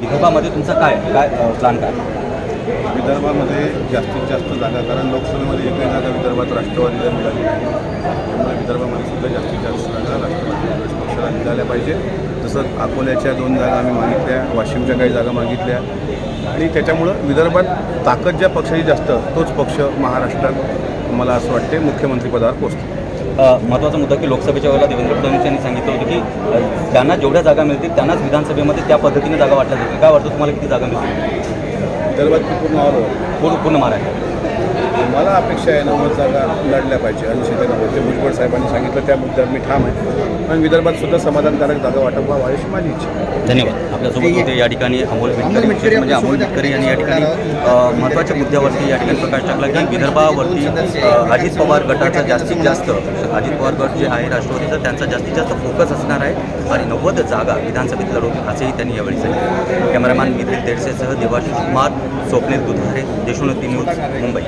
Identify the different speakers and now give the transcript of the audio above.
Speaker 1: विदर्भामध्ये तुमचं काय? काय प्लॅन काय?
Speaker 2: विदर्भामध्ये जास्तीत जास्त जागा कारण लोकसभेमध्ये एकही जागा विदर्भात राष्ट्रवादीला मिळाली त्यामुळे विदर्भामध्ये सुद्धा जास्तीत जास्त जागा राष्ट्रवादी काँग्रेस पक्षाला मिळाल्या पाहिजे. तसंच अकोल्याच्या दोन जागा आम्ही मागितल्या वाशिमच्या काही जागा मागितल्या. आणि त्याच्यामुळं विदर्भात ताकद ज्या पक्षाची जास्त तोच पक्ष महाराष्ट्रात मला असं वाटते मुख्यमंत्रीपदावर पोचतो
Speaker 1: महत्त्वाचा मुद्दा की लोकसभेच्या वेळेला देवेंद्र फडणवीस यांनी सांगितलं होतं की त्यांना जेवढ्या जागा मिळतील त्यांनाच विधानसभेमध्ये त्या पद्धतीने जागा वाटल्या जातील. काय वाटतं तुम्हाला किती जागा मिळतील?
Speaker 2: पूर्ण
Speaker 1: पूर्ण महाराष्ट्र
Speaker 2: मला अपेक्षा आहे नव्वद जागा लढल्या पाहिजे. ऐंशी ते नव्वद ते भुजबळ साहेबांनी सांगितलं त्या मुद्द्यावर मी ठाम आहे. पण विदर्भात सुद्धा समाधानकारक जागा वाटप व्हावं अशी माझी इच्छा
Speaker 1: धन्यवाद. आपल्यासोबत होते या ठिकाणी अमोल मिटकरी म्हणजे अमोल मिटकरी यांनी या ठिकाणी महत्त्वाच्या मुद्द्यावरती या ठिकाणी प्रकाश टाकला की विदर्भावरती अजित पवार गटाचा जास्तीत जास्त अजित पवार गट जे आहे राष्ट्रवादीचा त्यांचा जास्तीत जास्त फोकस असणार आहे आणि नव्वद जागा विधानसभेत लढवतील असेही त्यांनी यावेळी सांगितले. कॅमेरामॅन मिथिल देडसेसह देवाशिष कुमार स्वप्नील दुधारे देशोन्नती न्यूज मुंबई.